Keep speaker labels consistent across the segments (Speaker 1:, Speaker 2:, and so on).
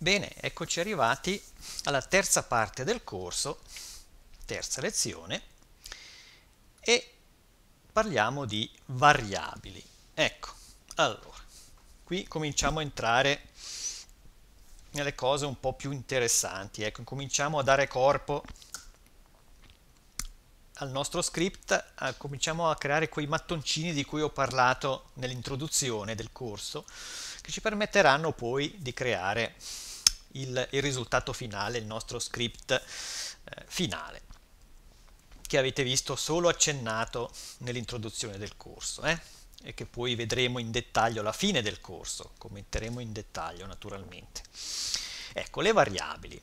Speaker 1: Bene, eccoci arrivati alla terza parte del corso, terza lezione, e parliamo di variabili. Ecco, allora, qui cominciamo a entrare nelle cose un po' più interessanti, ecco, cominciamo a dare corpo al nostro script, a, cominciamo a creare quei mattoncini di cui ho parlato nell'introduzione del corso, che ci permetteranno poi di creare il, il risultato finale, il nostro script eh, finale, che avete visto solo accennato nell'introduzione del corso eh? e che poi vedremo in dettaglio alla fine del corso, commenteremo in dettaglio naturalmente. Ecco, le variabili.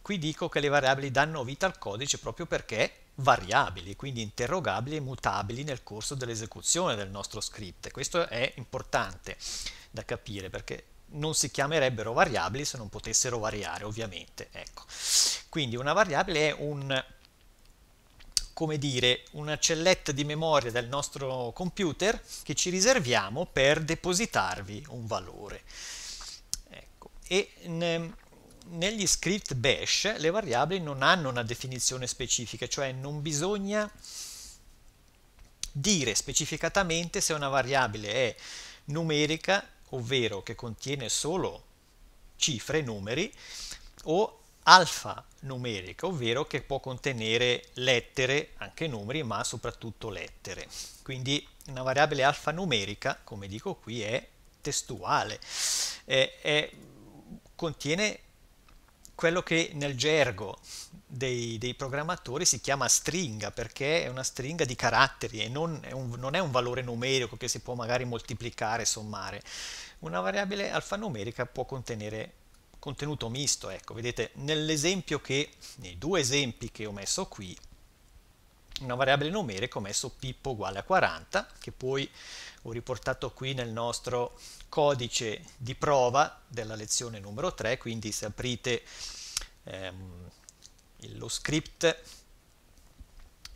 Speaker 1: Qui dico che le variabili danno vita al codice proprio perché variabili, quindi interrogabili e mutabili nel corso dell'esecuzione del nostro script. Questo è importante da capire perché non si chiamerebbero variabili se non potessero variare, ovviamente. Ecco. Quindi una variabile è un come dire, una celletta di memoria del nostro computer che ci riserviamo per depositarvi un valore. Ecco. E ne, negli script bash le variabili non hanno una definizione specifica, cioè non bisogna dire specificatamente se una variabile è numerica ovvero che contiene solo cifre, numeri, o alfanumerica, ovvero che può contenere lettere, anche numeri, ma soprattutto lettere. Quindi una variabile alfanumerica, come dico qui, è testuale, è, è, contiene quello che nel gergo dei, dei, programmatori si chiama stringa perché è una stringa di caratteri e non è, un, non è un valore numerico che si può magari moltiplicare sommare. Una variabile alfanumerica può contenere contenuto misto. Ecco, vedete nell'esempio che, nei due esempi che ho messo qui, una variabile numerica ho messo pippo uguale a 40, che poi ho riportato qui nel nostro codice di prova della lezione numero 3, quindi se aprite ehm, lo script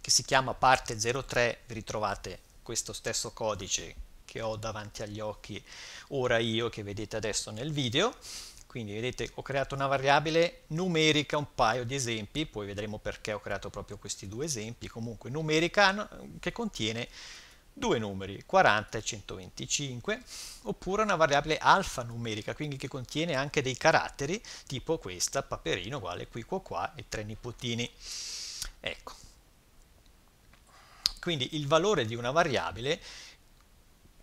Speaker 1: che si chiama parte 03 vi ritrovate questo stesso codice che ho davanti agli occhi ora io che vedete adesso nel video. Quindi vedete ho creato una variabile numerica un paio di esempi poi vedremo perché ho creato proprio questi due esempi. Comunque numerica che contiene due numeri 40 e 125 oppure una variabile alfanumerica quindi che contiene anche dei caratteri tipo questa paperino uguale qui qua qua e tre nipotini. Ecco. Quindi il valore di una variabile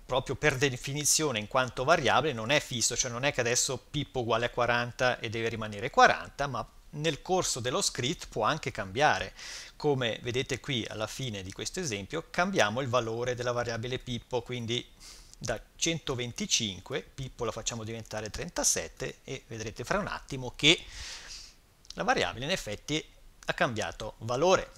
Speaker 1: proprio per definizione in quanto variabile non è fisso cioè non è che adesso pippo uguale a 40 e deve rimanere 40 ma nel corso dello script può anche cambiare. Come vedete qui alla fine di questo esempio, cambiamo il valore della variabile Pippo, quindi da 125, Pippo la facciamo diventare 37 e vedrete fra un attimo che la variabile in effetti ha cambiato valore.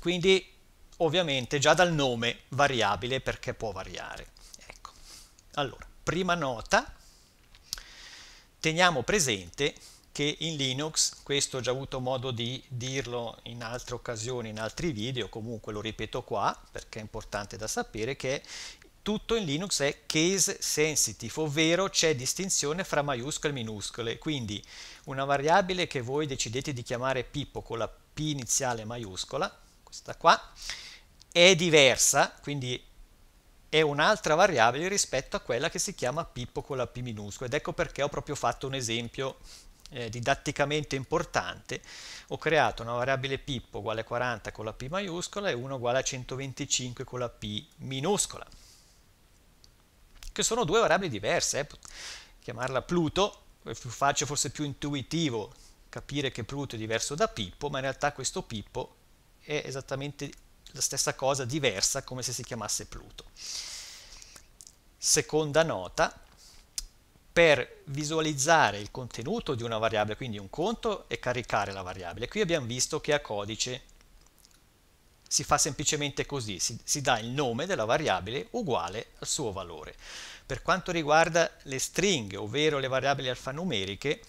Speaker 1: Quindi ovviamente già dal nome variabile perché può variare. Ecco. Allora, prima nota, teniamo presente che in Linux, questo ho già avuto modo di dirlo in altre occasioni, in altri video, comunque lo ripeto qua perché è importante da sapere che tutto in Linux è case sensitive, ovvero c'è distinzione fra maiuscole e minuscole, quindi una variabile che voi decidete di chiamare Pippo con la P iniziale maiuscola, questa qua, è diversa, quindi è un'altra variabile rispetto a quella che si chiama Pippo con la P minuscola. Ed ecco perché ho proprio fatto un esempio eh, didatticamente importante, ho creato una variabile pippo uguale a 40 con la P maiuscola e 1 uguale a 125 con la P minuscola, che sono due variabili diverse. Eh. Chiamarla Pluto è più facile, forse più intuitivo capire che Pluto è diverso da Pippo, ma in realtà questo Pippo è esattamente la stessa cosa, diversa, come se si chiamasse Pluto. Seconda nota, per visualizzare il contenuto di una variabile, quindi un conto e caricare la variabile. Qui abbiamo visto che a codice si fa semplicemente così, si, si dà il nome della variabile uguale al suo valore. Per quanto riguarda le stringhe, ovvero le variabili alfanumeriche,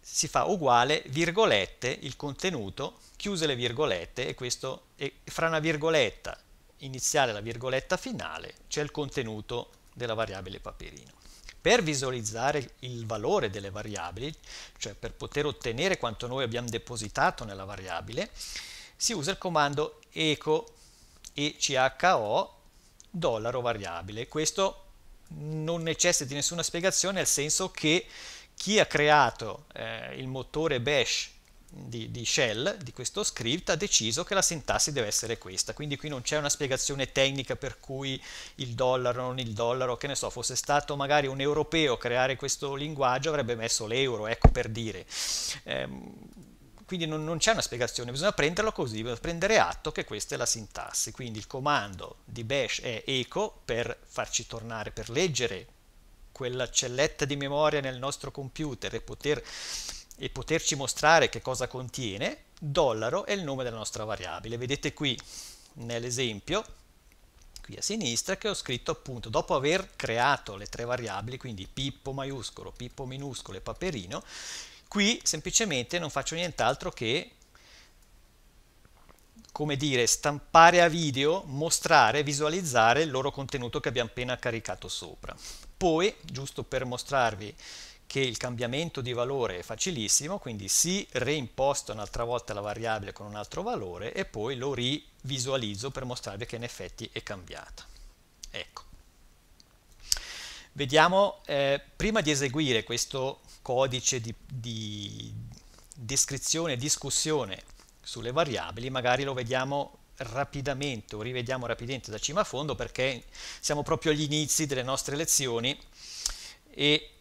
Speaker 1: si fa uguale virgolette il contenuto, chiuse le virgolette e questo e fra una virgoletta iniziale e la virgoletta finale c'è il contenuto della variabile paperino. Per visualizzare il valore delle variabili, cioè per poter ottenere quanto noi abbiamo depositato nella variabile, si usa il comando echo echo dollaro variabile. Questo non necessita di nessuna spiegazione, nel senso che chi ha creato eh, il motore bash di, di, shell di questo script ha deciso che la sintassi deve essere questa. Quindi qui non c'è una spiegazione tecnica per cui il dollaro non il dollaro che ne so fosse stato magari un europeo creare questo linguaggio avrebbe messo l'euro ecco per dire. Ehm, quindi non, non c'è una spiegazione, bisogna prenderlo così, bisogna prendere atto che questa è la sintassi, quindi il comando di bash è echo per farci tornare, per leggere quella celletta di memoria nel nostro computer e, poter, e poterci mostrare che cosa contiene, dollaro è il nome della nostra variabile. Vedete qui nell'esempio, qui a sinistra, che ho scritto appunto, dopo aver creato le tre variabili, quindi Pippo maiuscolo, Pippo minuscolo e Paperino, Qui semplicemente non faccio nient'altro che come dire, stampare a video, mostrare, visualizzare il loro contenuto che abbiamo appena caricato sopra. Poi, giusto per mostrarvi che il cambiamento di valore è facilissimo, quindi si reimposta un'altra volta la variabile con un altro valore e poi lo rivisualizzo per mostrarvi che in effetti è cambiata. Ecco. Vediamo, eh, prima di eseguire questo codice di, di descrizione e discussione sulle variabili, magari lo vediamo rapidamente o rivediamo rapidamente da cima a fondo perché siamo proprio agli inizi delle nostre lezioni e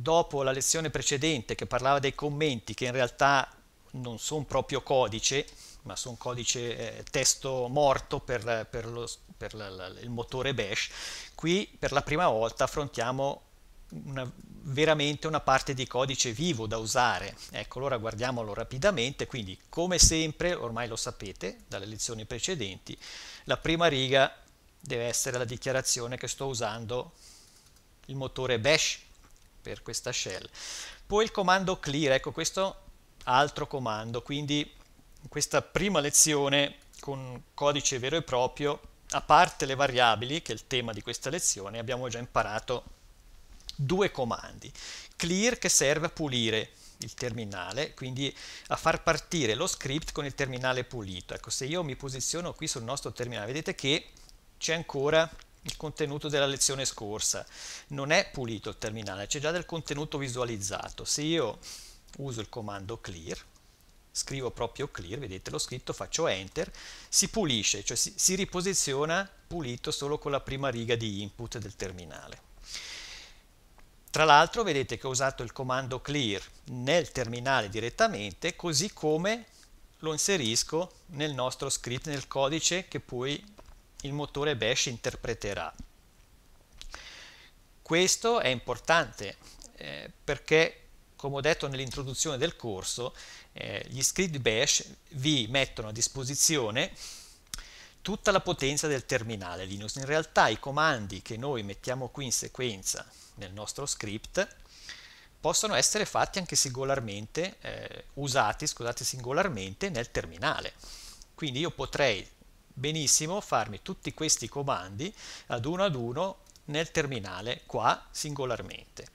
Speaker 1: dopo la lezione precedente che parlava dei commenti che in realtà non sono proprio codice ma sono codice eh, testo morto per, per, lo, per la, la, il motore bash qui per la prima volta affrontiamo una, veramente una parte di codice vivo da usare. Ecco, allora guardiamolo rapidamente, quindi come sempre, ormai lo sapete dalle lezioni precedenti, la prima riga deve essere la dichiarazione che sto usando il motore bash per questa shell. Poi il comando clear, ecco questo altro comando, quindi in questa prima lezione con codice vero e proprio, a parte le variabili, che è il tema di questa lezione, abbiamo già imparato due comandi. Clear che serve a pulire il terminale, quindi a far partire lo script con il terminale pulito. Ecco, se io mi posiziono qui sul nostro terminale, vedete che c'è ancora il contenuto della lezione scorsa. Non è pulito il terminale, c'è già del contenuto visualizzato. Se io uso il comando clear, scrivo proprio clear, vedete l'ho scritto, faccio enter, si pulisce, cioè si, si riposiziona pulito solo con la prima riga di input del terminale. Tra l'altro vedete che ho usato il comando clear nel terminale direttamente, così come lo inserisco nel nostro script, nel codice che poi il motore bash interpreterà. Questo è importante eh, perché, come ho detto nell'introduzione del corso, eh, gli script bash vi mettono a disposizione tutta la potenza del terminale Linux. In realtà i comandi che noi mettiamo qui in sequenza nel nostro script possono essere fatti anche singolarmente, eh, usati scusate, singolarmente nel terminale. Quindi io potrei benissimo farmi tutti questi comandi ad uno ad uno nel terminale qua singolarmente.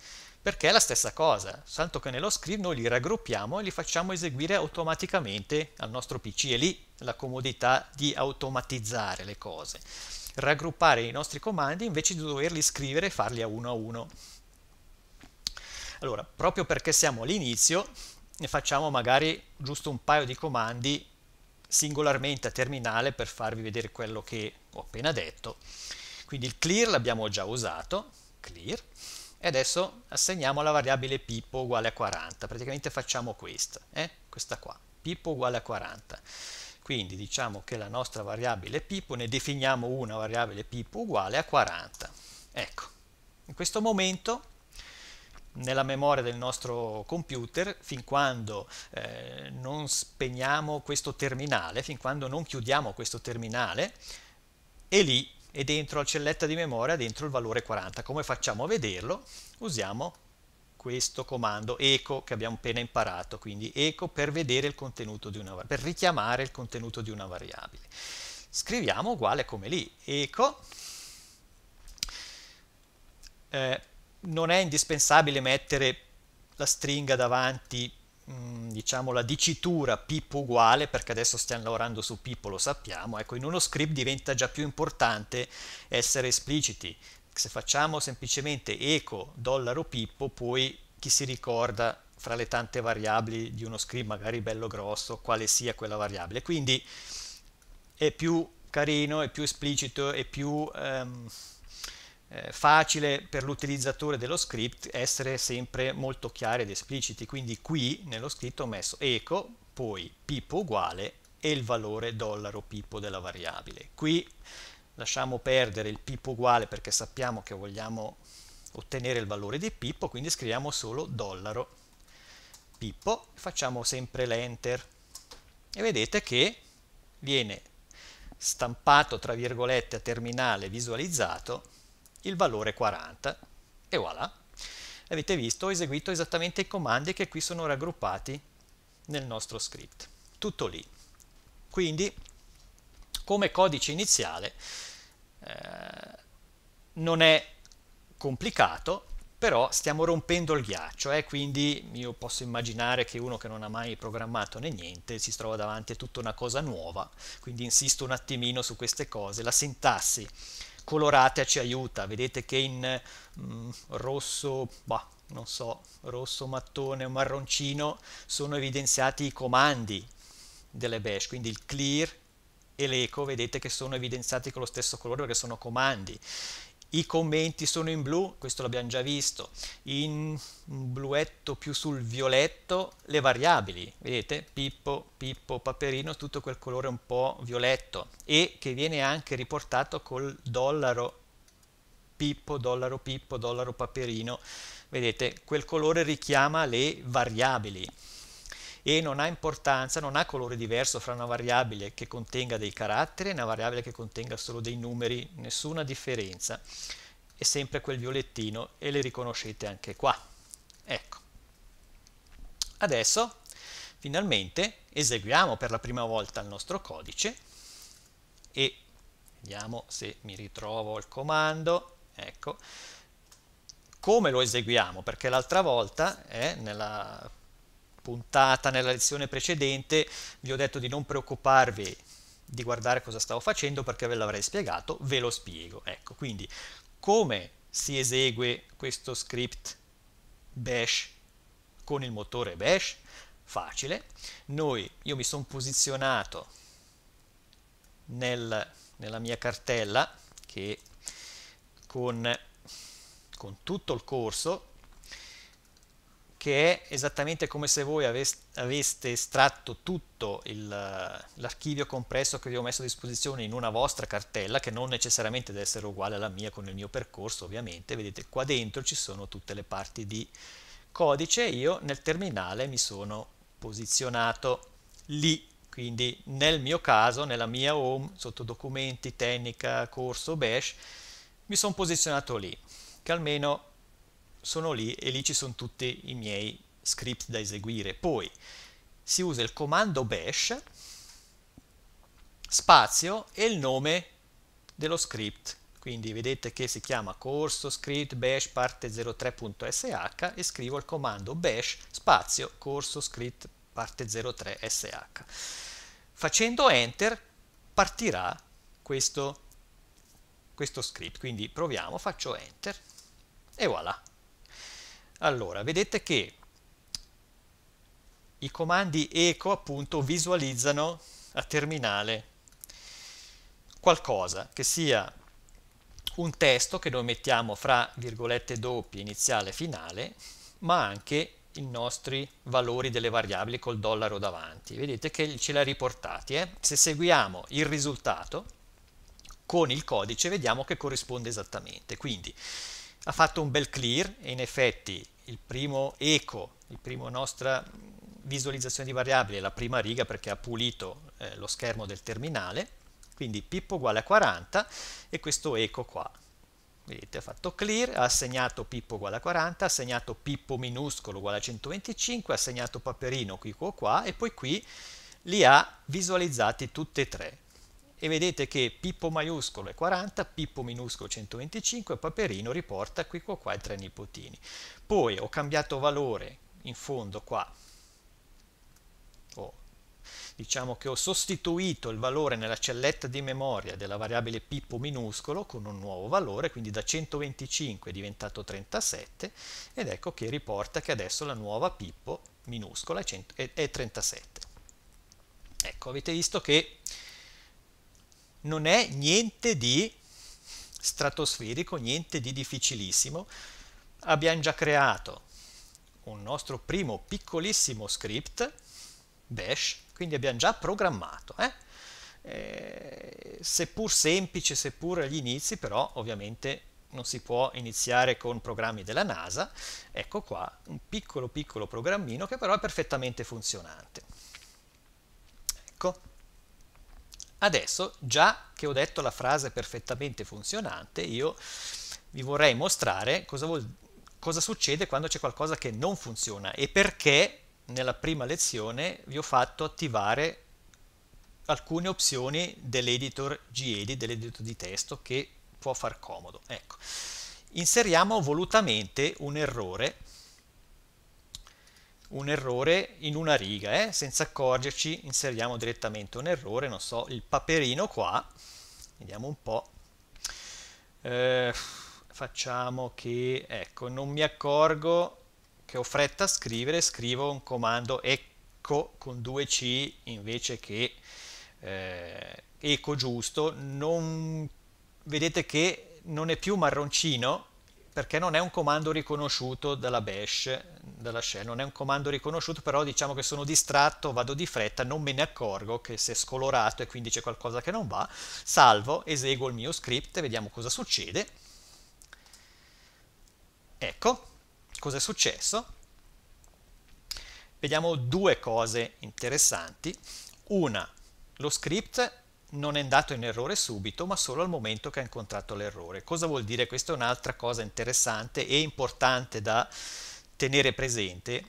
Speaker 1: Perché è la stessa cosa, soltanto che nello script noi li raggruppiamo e li facciamo eseguire automaticamente al nostro PC, è lì la comodità di automatizzare le cose. Raggruppare i nostri comandi invece di doverli scrivere e farli a uno a uno. Allora, proprio perché siamo all'inizio, ne facciamo magari giusto un paio di comandi singolarmente a terminale per farvi vedere quello che ho appena detto. Quindi il clear l'abbiamo già usato, clear, e adesso assegniamo la variabile pippo uguale a 40. Praticamente facciamo questa, eh? questa qua, pippo uguale a 40. Quindi diciamo che la nostra variabile Pippo, ne definiamo una variabile Pippo uguale a 40. Ecco, in questo momento nella memoria del nostro computer fin quando eh, non spegniamo questo terminale, fin quando non chiudiamo questo terminale, e lì è dentro la celletta di memoria dentro il valore 40. Come facciamo a vederlo? Usiamo questo comando echo che abbiamo appena imparato, quindi echo per vedere il contenuto di una per richiamare il contenuto di una variabile. Scriviamo uguale come lì, echo eh, non è indispensabile mettere la stringa davanti mm, diciamo la dicitura Pippo uguale perché adesso stiamo lavorando su Pippo lo sappiamo. Ecco in uno script diventa già più importante essere espliciti. Se facciamo semplicemente eco dollaro Pippo poi chi si ricorda fra le tante variabili di uno script magari bello grosso quale sia quella variabile. Quindi è più carino è più esplicito è più ehm, eh, facile per l'utilizzatore dello script essere sempre molto chiari ed espliciti. Quindi qui nello script ho messo eco poi pippo uguale e il valore dollaro pippo della variabile. Qui lasciamo perdere il pippo uguale perché sappiamo che vogliamo ottenere il valore di pippo quindi scriviamo solo dollaro pippo facciamo sempre l'enter. E vedete che viene stampato tra virgolette a terminale visualizzato il valore 40 e voilà. Avete visto ho eseguito esattamente i comandi che qui sono raggruppati nel nostro script. Tutto lì. Quindi come codice iniziale eh, non è complicato però stiamo rompendo il ghiaccio eh? quindi io posso immaginare che uno che non ha mai programmato né niente si trova davanti a tutta una cosa nuova. Quindi insisto un attimino su queste cose. La sintassi coloratea ci aiuta. Vedete che in mm, rosso bah, non so rosso mattone o marroncino sono evidenziati i comandi delle bash quindi il clear e l'eco vedete che sono evidenziati con lo stesso colore perché sono comandi i commenti sono in blu, questo l'abbiamo già visto, in bluetto più sul violetto le variabili, vedete? Pippo, Pippo, Paperino, tutto quel colore un po' violetto e che viene anche riportato col dollaro Pippo, dollaro Pippo, dollaro Paperino, vedete? Quel colore richiama le variabili e non ha importanza, non ha colore diverso fra una variabile che contenga dei caratteri e una variabile che contenga solo dei numeri, nessuna differenza. È sempre quel violettino e le riconoscete anche qua. Ecco. Adesso finalmente eseguiamo per la prima volta il nostro codice e vediamo se mi ritrovo il comando. Ecco. Come lo eseguiamo? Perché l'altra volta, eh, nella puntata nella lezione precedente vi ho detto di non preoccuparvi di guardare cosa stavo facendo perché ve l'avrei spiegato, ve lo spiego. Ecco, quindi come si esegue questo script bash con il motore bash? Facile. Noi, io mi sono posizionato nel, nella mia cartella che con, con tutto il corso che è esattamente come se voi aveste estratto tutto l'archivio compresso che vi ho messo a disposizione in una vostra cartella, che non necessariamente deve essere uguale alla mia con il mio percorso ovviamente, vedete qua dentro ci sono tutte le parti di codice. Io nel terminale mi sono posizionato lì, quindi nel mio caso, nella mia home, sotto documenti, tecnica, corso, bash, mi sono posizionato lì, che almeno sono lì e lì ci sono tutti i miei script da eseguire. Poi si usa il comando bash spazio e il nome dello script. Quindi vedete che si chiama corso script bash parte 03.sh e scrivo il comando bash spazio corso script parte 03sh. Facendo enter partirà questo, questo script. Quindi proviamo, faccio enter e voilà. Allora, vedete che i comandi eco appunto visualizzano a terminale qualcosa che sia un testo che noi mettiamo fra virgolette doppie iniziale e finale, ma anche i nostri valori delle variabili col dollaro davanti. Vedete che ce l'ha riportati. Eh? Se seguiamo il risultato con il codice vediamo che corrisponde esattamente. Quindi ha fatto un bel clear e in effetti il primo eco, il primo nostra visualizzazione di variabili è la prima riga perché ha pulito eh, lo schermo del terminale, quindi pippo uguale a 40 e questo eco qua. Vedete, ha fatto clear, ha assegnato pippo uguale a 40, ha assegnato pippo minuscolo uguale a 125, ha assegnato paperino qui qua, qua e poi qui li ha visualizzati tutti e tre. E vedete che Pippo maiuscolo è 40, Pippo minuscolo 125 e Paperino riporta qui qua, qua i tre nipotini. Poi ho cambiato valore in fondo qua, oh, diciamo che ho sostituito il valore nella celletta di memoria della variabile Pippo minuscolo con un nuovo valore, quindi da 125 è diventato 37 ed ecco che riporta che adesso la nuova Pippo minuscola è, 100, è, è 37. Ecco, avete visto che non è niente di stratosferico, niente di difficilissimo. Abbiamo già creato un nostro primo piccolissimo script, bash, quindi abbiamo già programmato. Eh? Eh, seppur semplice, seppur agli inizi, però ovviamente non si può iniziare con programmi della NASA. Ecco qua un piccolo piccolo programmino che però è perfettamente funzionante. Ecco. Adesso, già che ho detto la frase perfettamente funzionante, io vi vorrei mostrare cosa, vuol, cosa succede quando c'è qualcosa che non funziona e perché nella prima lezione vi ho fatto attivare alcune opzioni dell'editor gedit, dell'editor di testo che può far comodo. Ecco. Inseriamo volutamente un errore un errore in una riga, eh? senza accorgerci inseriamo direttamente un errore, non so, il paperino qua, vediamo un po', eh, facciamo che, ecco, non mi accorgo che ho fretta a scrivere, scrivo un comando ecco con due C invece che eh, eco giusto, non, vedete che non è più marroncino, perché non è un comando riconosciuto dalla bash, dalla shell, non è un comando riconosciuto, però diciamo che sono distratto, vado di fretta, non me ne accorgo che si è scolorato e quindi c'è qualcosa che non va, salvo, eseguo il mio script vediamo cosa succede. Ecco, cosa è successo? Vediamo due cose interessanti. Una, lo script non è andato in errore subito, ma solo al momento che ha incontrato l'errore. Cosa vuol dire? Questa è un'altra cosa interessante e importante da tenere presente.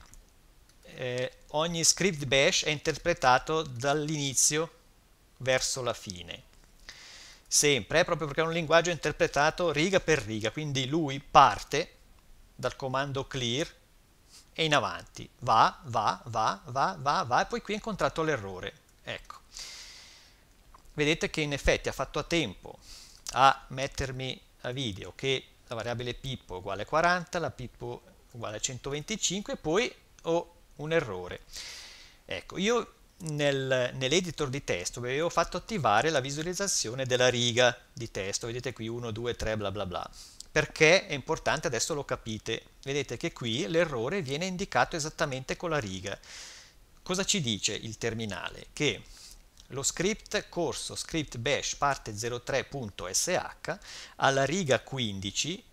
Speaker 1: Eh, ogni script bash è interpretato dall'inizio verso la fine. Sempre, eh, proprio perché è un linguaggio interpretato riga per riga, quindi lui parte dal comando clear e in avanti, va, va, va, va, va, va, e poi qui ha incontrato l'errore. Ecco vedete che in effetti ha fatto a tempo a mettermi a video che la variabile pippo è uguale a 40, la pippo uguale a 125 e poi ho un errore. Ecco, io nel, nell'editor di testo avevo fatto attivare la visualizzazione della riga di testo, vedete qui 1, 2, 3, bla bla bla. Perché è importante, adesso lo capite, vedete che qui l'errore viene indicato esattamente con la riga. Cosa ci dice il terminale? Che lo script corso script bash parte 03.sh alla riga 15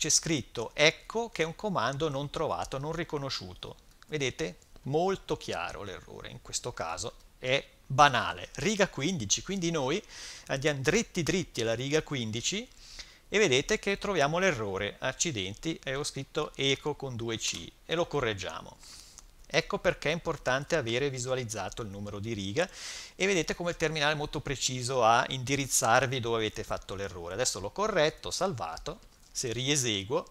Speaker 1: c'è scritto ecco che è un comando non trovato, non riconosciuto. Vedete? Molto chiaro l'errore, in questo caso è banale. Riga 15, quindi noi andiamo dritti dritti alla riga 15 e vedete che troviamo l'errore. Accidenti, e ho scritto eco con 2C e lo correggiamo. Ecco perché è importante avere visualizzato il numero di riga e vedete come il terminale è molto preciso a indirizzarvi dove avete fatto l'errore. Adesso l'ho corretto, salvato, se rieseguo,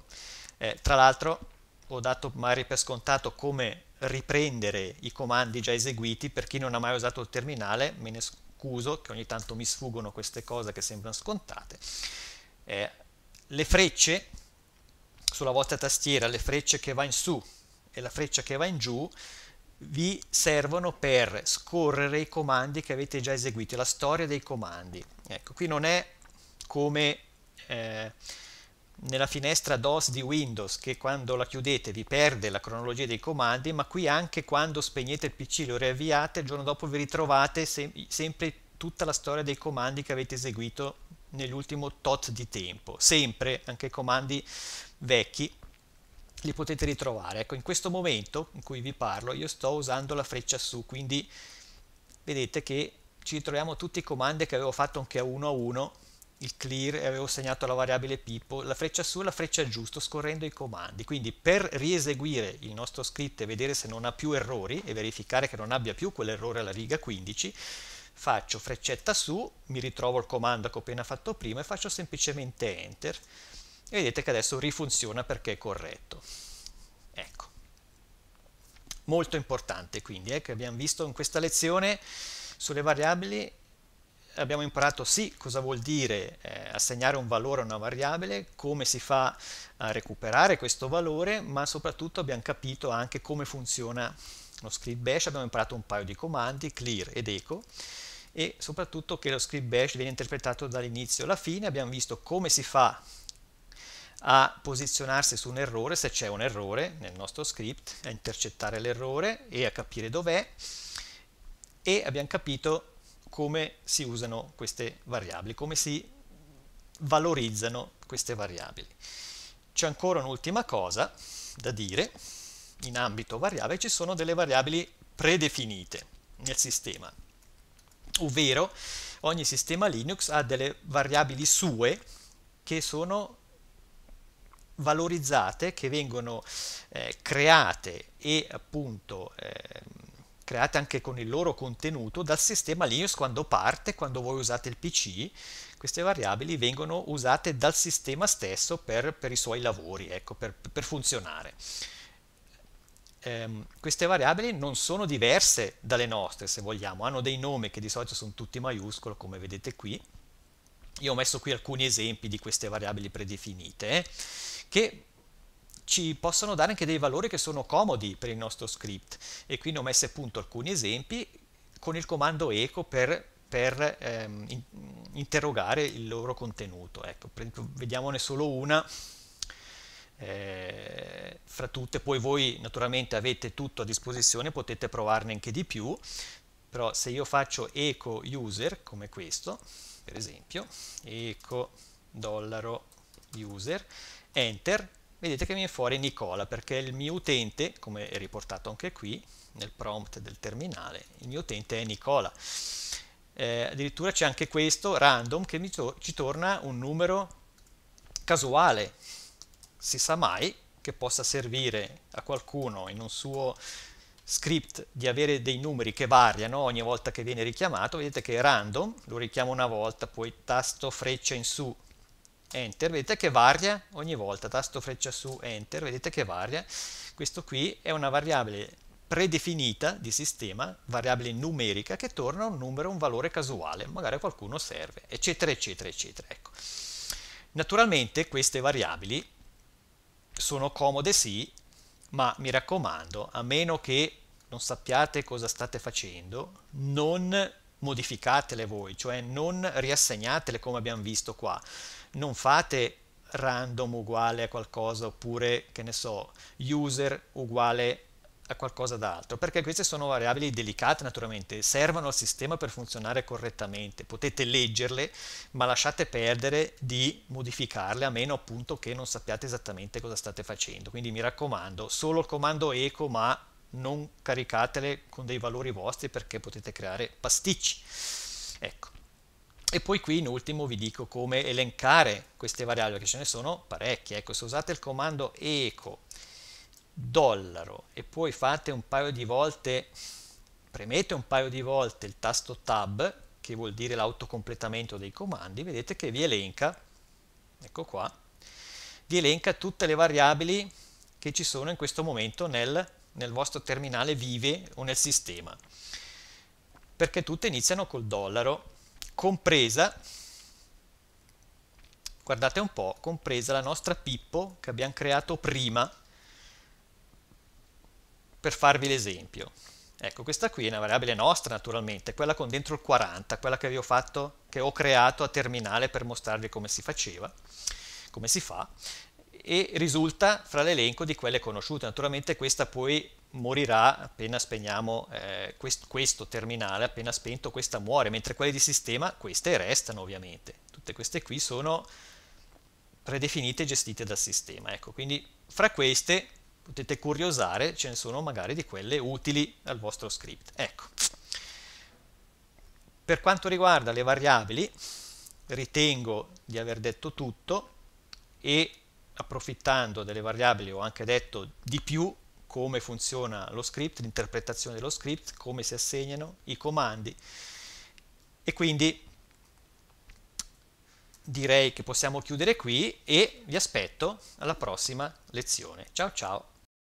Speaker 1: eh, tra l'altro ho dato magari per scontato come riprendere i comandi già eseguiti, per chi non ha mai usato il terminale me ne scuso che ogni tanto mi sfuggono queste cose che sembrano scontate. Eh, le frecce sulla vostra tastiera, le frecce che va in su e la freccia che va in giù vi servono per scorrere i comandi che avete già eseguito, la storia dei comandi. Ecco, qui non è come eh, nella finestra DOS di Windows che quando la chiudete vi perde la cronologia dei comandi, ma qui anche quando spegnete il PC lo riavviate, il giorno dopo vi ritrovate sem sempre tutta la storia dei comandi che avete eseguito nell'ultimo tot di tempo, sempre anche comandi vecchi li potete ritrovare. Ecco, in questo momento in cui vi parlo io sto usando la freccia su, quindi vedete che ci ritroviamo tutti i comandi che avevo fatto anche a uno a uno, il clear e avevo segnato la variabile Pippo, la freccia su e la freccia giù, sto scorrendo i comandi. Quindi per rieseguire il nostro script e vedere se non ha più errori e verificare che non abbia più quell'errore alla riga 15, faccio freccetta su, mi ritrovo il comando che ho appena fatto prima e faccio semplicemente enter e vedete che adesso rifunziona perché è corretto. Ecco. Molto importante quindi, eh, che abbiamo visto in questa lezione sulle variabili abbiamo imparato sì cosa vuol dire eh, assegnare un valore a una variabile, come si fa a recuperare questo valore, ma soprattutto abbiamo capito anche come funziona lo script bash, abbiamo imparato un paio di comandi, clear ed echo, e soprattutto che lo script bash viene interpretato dall'inizio alla fine, abbiamo visto come si fa a posizionarsi su un errore, se c'è un errore nel nostro script, a intercettare l'errore e a capire dov'è, e abbiamo capito come si usano queste variabili, come si valorizzano queste variabili. C'è ancora un'ultima cosa da dire, in ambito variabile ci sono delle variabili predefinite nel sistema, ovvero ogni sistema Linux ha delle variabili sue che sono valorizzate, che vengono eh, create e appunto eh, create anche con il loro contenuto dal sistema Linux quando parte, quando voi usate il PC, queste variabili vengono usate dal sistema stesso per, per i suoi lavori, ecco, per, per funzionare. Um, queste variabili non sono diverse dalle nostre, se vogliamo, hanno dei nomi che di solito sono tutti maiuscoli, come vedete qui. Io ho messo qui alcuni esempi di queste variabili predefinite, eh, che ci possono dare anche dei valori che sono comodi per il nostro script e qui ne ho messo appunto alcuni esempi con il comando echo per, per ehm, in, interrogare il loro contenuto. Ecco, vediamone solo una eh, fra tutte, poi voi naturalmente avete tutto a disposizione, potete provarne anche di più, però se io faccio echo user come questo, per esempio, echo dollaro user, enter, vedete che viene fuori Nicola perché il mio utente, come è riportato anche qui nel prompt del terminale, il mio utente è Nicola. Eh, addirittura c'è anche questo random che mi to ci torna un numero casuale. Si sa mai che possa servire a qualcuno in un suo script di avere dei numeri che variano ogni volta che viene richiamato, vedete che è random, lo richiamo una volta, poi tasto freccia in su enter, vedete che varia ogni volta, tasto freccia su, enter, vedete che varia. Questo qui è una variabile predefinita di sistema, variabile numerica, che torna un numero, un valore casuale, magari qualcuno serve, eccetera, eccetera, eccetera. Ecco. Naturalmente queste variabili sono comode sì, ma mi raccomando, a meno che non sappiate cosa state facendo, non modificatele voi, cioè non riassegnatele come abbiamo visto qua non fate random uguale a qualcosa oppure che ne so user uguale a qualcosa d'altro perché queste sono variabili delicate naturalmente servono al sistema per funzionare correttamente potete leggerle ma lasciate perdere di modificarle a meno appunto che non sappiate esattamente cosa state facendo. Quindi mi raccomando solo il comando echo ma non caricatele con dei valori vostri perché potete creare pasticci. Ecco e poi qui in ultimo vi dico come elencare queste variabili, che ce ne sono parecchie. Ecco, se usate il comando echo dollaro e poi fate un paio di volte, premete un paio di volte il tasto tab, che vuol dire l'autocompletamento dei comandi, vedete che vi elenca, ecco qua, vi elenca tutte le variabili che ci sono in questo momento nel, nel vostro terminale vive o nel sistema. Perché tutte iniziano col dollaro compresa, guardate un po', compresa la nostra Pippo che abbiamo creato prima per farvi l'esempio. Ecco, questa qui è una variabile nostra naturalmente, quella con dentro il 40, quella che ho fatto, che ho creato a terminale per mostrarvi come si faceva, come si fa, e risulta fra l'elenco di quelle conosciute. Naturalmente questa poi morirà appena spegniamo eh, quest questo terminale, appena spento questa muore, mentre quelle di sistema, queste restano ovviamente. Tutte queste qui sono predefinite e gestite dal sistema. Ecco, quindi fra queste potete curiosare, ce ne sono magari di quelle utili al vostro script. Ecco. Per quanto riguarda le variabili, ritengo di aver detto tutto e approfittando delle variabili ho anche detto di più come funziona lo script, l'interpretazione dello script, come si assegnano i comandi E quindi direi che possiamo chiudere qui e vi aspetto alla prossima lezione. Ciao ciao!